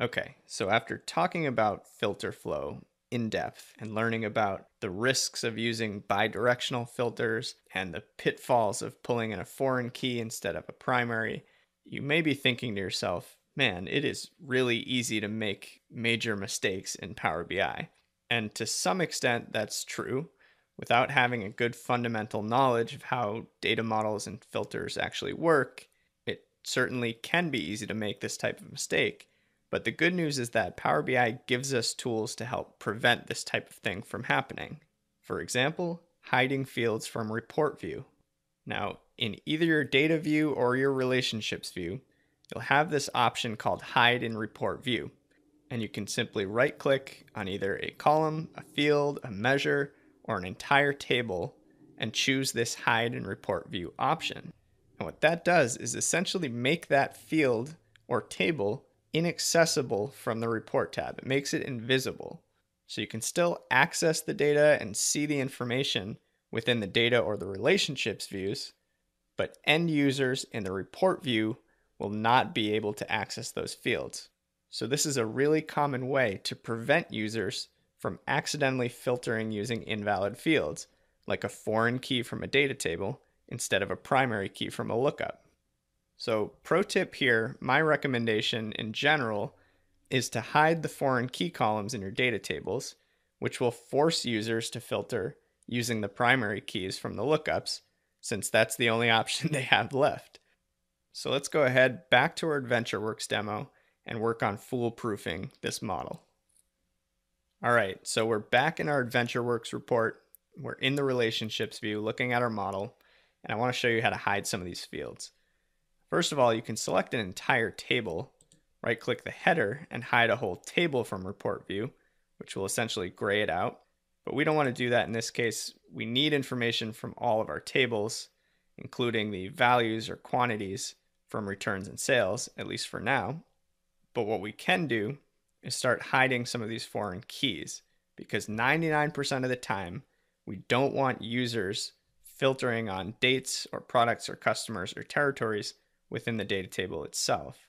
Okay, so after talking about filter flow in depth and learning about the risks of using bidirectional filters and the pitfalls of pulling in a foreign key instead of a primary, you may be thinking to yourself, man, it is really easy to make major mistakes in Power BI. And to some extent, that's true. Without having a good fundamental knowledge of how data models and filters actually work, it certainly can be easy to make this type of mistake. But the good news is that Power BI gives us tools to help prevent this type of thing from happening. For example, hiding fields from report view. Now, in either your data view or your relationships view, you'll have this option called hide in report view. And you can simply right click on either a column, a field, a measure, or an entire table and choose this hide in report view option. And what that does is essentially make that field or table inaccessible from the report tab. It makes it invisible. So you can still access the data and see the information within the data or the relationships views, but end users in the report view will not be able to access those fields. So this is a really common way to prevent users from accidentally filtering using invalid fields, like a foreign key from a data table instead of a primary key from a lookup. So pro tip here, my recommendation in general is to hide the foreign key columns in your data tables, which will force users to filter using the primary keys from the lookups, since that's the only option they have left. So let's go ahead back to our AdventureWorks demo and work on foolproofing this model. All right, so we're back in our AdventureWorks report. We're in the relationships view looking at our model, and I want to show you how to hide some of these fields. First of all, you can select an entire table, right click the header, and hide a whole table from report view, which will essentially gray it out. But we don't want to do that in this case. We need information from all of our tables, including the values or quantities from returns and sales, at least for now. But what we can do is start hiding some of these foreign keys because 99% of the time, we don't want users filtering on dates or products or customers or territories within the data table itself.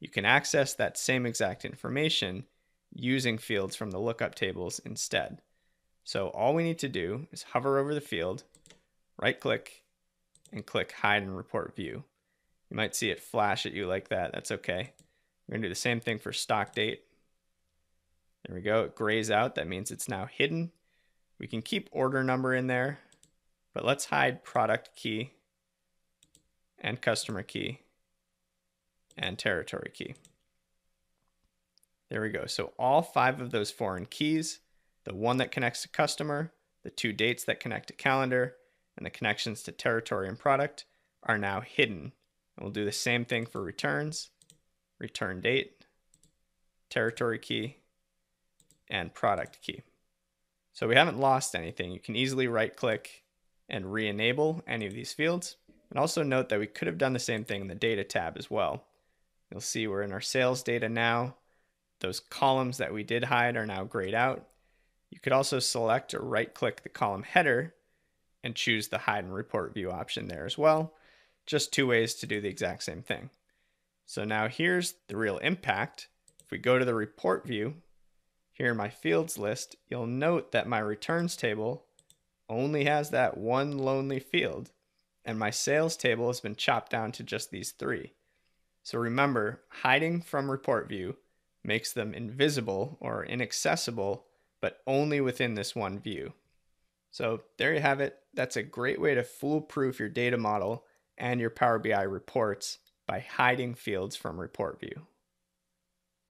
You can access that same exact information using fields from the lookup tables instead. So all we need to do is hover over the field, right click, and click hide and report view. You might see it flash at you like that. That's okay. We're gonna do the same thing for stock date. There we go, it grays out. That means it's now hidden. We can keep order number in there, but let's hide product key and customer key and territory key. There we go. So all five of those foreign keys, the one that connects to customer, the two dates that connect to calendar, and the connections to territory and product are now hidden. And we'll do the same thing for returns, return date, territory key, and product key. So we haven't lost anything. You can easily right click and re-enable any of these fields. And also note that we could have done the same thing in the data tab as well. You'll see we're in our sales data now. Those columns that we did hide are now grayed out. You could also select or right click the column header and choose the hide and report view option there as well. Just two ways to do the exact same thing. So now here's the real impact. If we go to the report view, here in my fields list, you'll note that my returns table only has that one lonely field, and my sales table has been chopped down to just these three. So remember, hiding from report view makes them invisible or inaccessible, but only within this one view. So there you have it. That's a great way to foolproof your data model and your Power BI reports by hiding fields from report view.